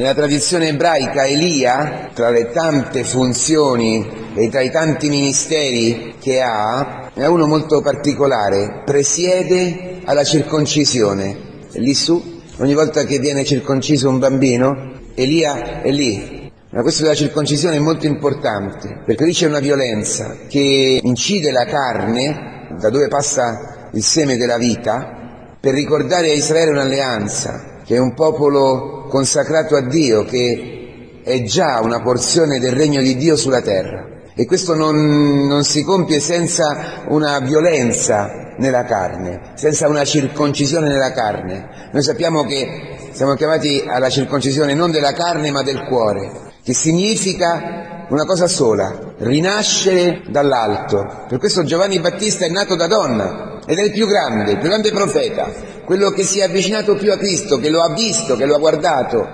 Nella tradizione ebraica Elia, tra le tante funzioni e tra i tanti ministeri che ha, è uno molto particolare, presiede alla circoncisione. E lì su, ogni volta che viene circonciso un bambino, Elia è lì. Ma questo della circoncisione è molto importante, perché lì c'è una violenza che incide la carne, da dove passa il seme della vita, per ricordare a Israele un'alleanza, che è un popolo consacrato a Dio, che è già una porzione del regno di Dio sulla terra. E questo non, non si compie senza una violenza nella carne, senza una circoncisione nella carne. Noi sappiamo che siamo chiamati alla circoncisione non della carne ma del cuore, che significa una cosa sola, rinascere dall'alto. Per questo Giovanni Battista è nato da donna ed è il più grande, il più grande profeta, quello che si è avvicinato più a Cristo, che lo ha visto, che lo ha guardato,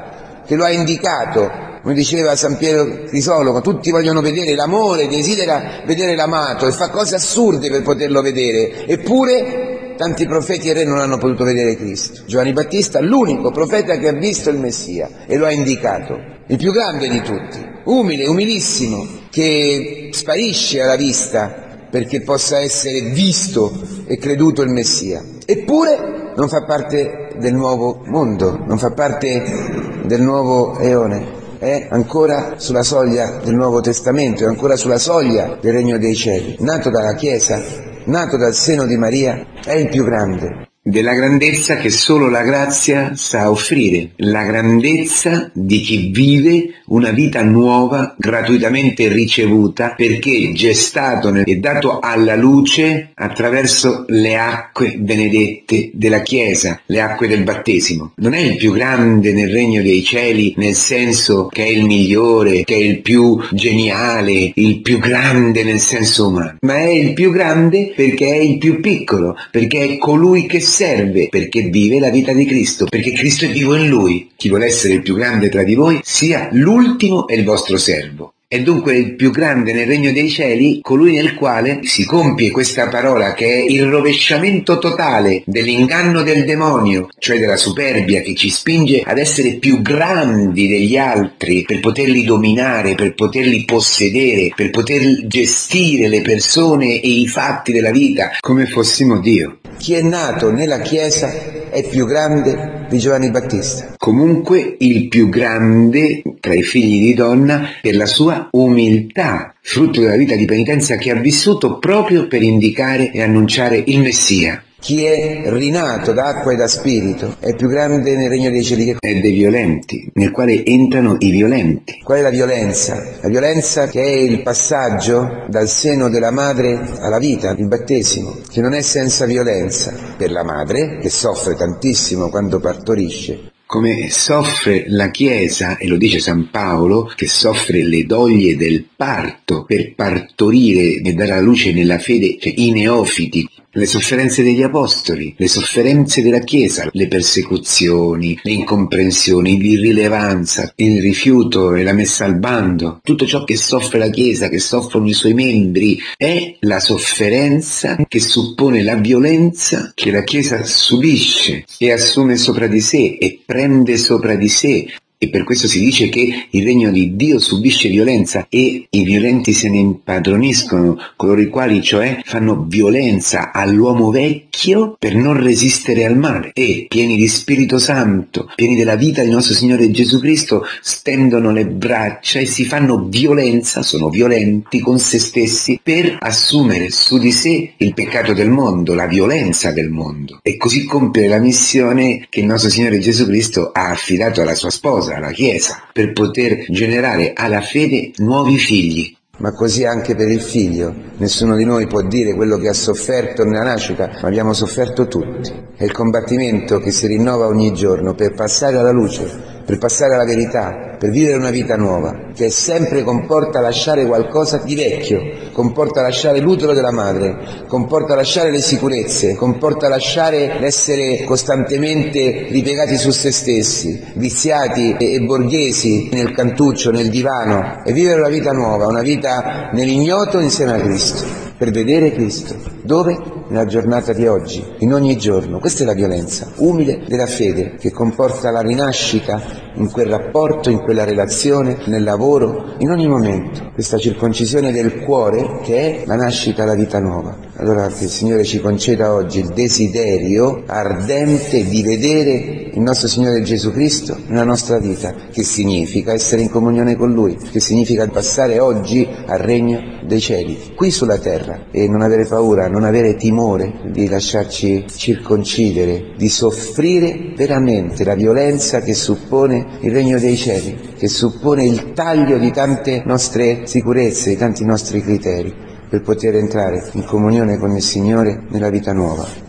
che lo ha indicato. Come diceva San Piero Crisologo, tutti vogliono vedere l'amore, desidera vedere l'amato e fa cose assurde per poterlo vedere, eppure tanti profeti e re non hanno potuto vedere Cristo. Giovanni Battista, l'unico profeta che ha visto il Messia e lo ha indicato, il più grande di tutti, umile, umilissimo, che sparisce alla vista perché possa essere visto e creduto il Messia. Eppure non fa parte del nuovo mondo, non fa parte del nuovo eone. È ancora sulla soglia del Nuovo Testamento, è ancora sulla soglia del Regno dei Cieli, nato dalla Chiesa, nato dal seno di Maria, è il più grande della grandezza che solo la grazia sa offrire, la grandezza di chi vive una vita nuova gratuitamente ricevuta perché gestato e dato alla luce attraverso le acque benedette della Chiesa, le acque del battesimo. Non è il più grande nel regno dei cieli nel senso che è il migliore, che è il più geniale, il più grande nel senso umano, ma è il più grande perché è il più piccolo, perché è colui che serve perché vive la vita di Cristo, perché Cristo è vivo in lui. Chi vuole essere il più grande tra di voi sia l'ultimo e il vostro servo. È dunque il più grande nel regno dei cieli colui nel quale si compie questa parola che è il rovesciamento totale dell'inganno del demonio, cioè della superbia che ci spinge ad essere più grandi degli altri per poterli dominare, per poterli possedere, per poter gestire le persone e i fatti della vita come fossimo Dio. Chi è nato nella Chiesa è più grande di Giovanni Battista. Comunque il più grande tra i figli di donna per la sua umiltà, frutto della vita di penitenza che ha vissuto proprio per indicare e annunciare il Messia. Chi è rinato da acqua e da spirito è più grande nel regno dei cieli che è dei violenti, nel quale entrano i violenti. Qual è la violenza? La violenza che è il passaggio dal seno della madre alla vita, il battesimo, che non è senza violenza per la madre, che soffre tantissimo quando partorisce, come soffre la Chiesa, e lo dice San Paolo, che soffre le doglie del parto per partorire e dare la luce nella fede cioè, i neofiti, le sofferenze degli apostoli, le sofferenze della Chiesa, le persecuzioni, le incomprensioni, l'irrilevanza, il rifiuto e la messa al bando, tutto ciò che soffre la Chiesa, che soffrono i suoi membri, è la sofferenza che suppone la violenza che la Chiesa subisce e assume sopra di sé e prende sopra di sé e per questo si dice che il regno di Dio subisce violenza e i violenti se ne impadroniscono, coloro i quali cioè fanno violenza all'uomo vecchio per non resistere al male. E pieni di Spirito Santo, pieni della vita di nostro Signore Gesù Cristo, stendono le braccia e si fanno violenza, sono violenti con se stessi per assumere su di sé il peccato del mondo, la violenza del mondo. E così compiere la missione che il nostro Signore Gesù Cristo ha affidato alla sua sposa sposa, la Chiesa, per poter generare alla fede nuovi figli. Ma così anche per il figlio. Nessuno di noi può dire quello che ha sofferto nella nascita, ma abbiamo sofferto tutti. È il combattimento che si rinnova ogni giorno per passare alla luce, per passare alla verità, per vivere una vita nuova, che sempre comporta lasciare qualcosa di vecchio, comporta lasciare l'utero della madre, comporta lasciare le sicurezze, comporta lasciare l'essere costantemente ripiegati su se stessi, viziati e, borghesi nel cantuccio, nel divano, e vivere una vita nuova, una vita nell'ignoto insieme a Cristo, per vedere Cristo. Dove? Nella giornata di oggi, in ogni giorno. Questa è la violenza umile della fede che comporta la rinascita in quel rapporto, in quella relazione, nel lavoro, in ogni momento. Questa circoncisione del cuore che è la nascita alla vita nuova. Allora che il Signore ci conceda oggi il desiderio ardente di vedere il nostro Signore Gesù Cristo nella nostra vita, che significa essere in comunione con Lui, che significa passare oggi al regno dei cieli, qui sulla terra, e non avere paura, non avere timore di lasciarci circoncidere, di soffrire veramente la violenza che suppone il regno dei cieli, che suppone il taglio di tante nostre sicurezze, di tanti nostri criteri per poter entrare in comunione con il Signore nella vita nuova.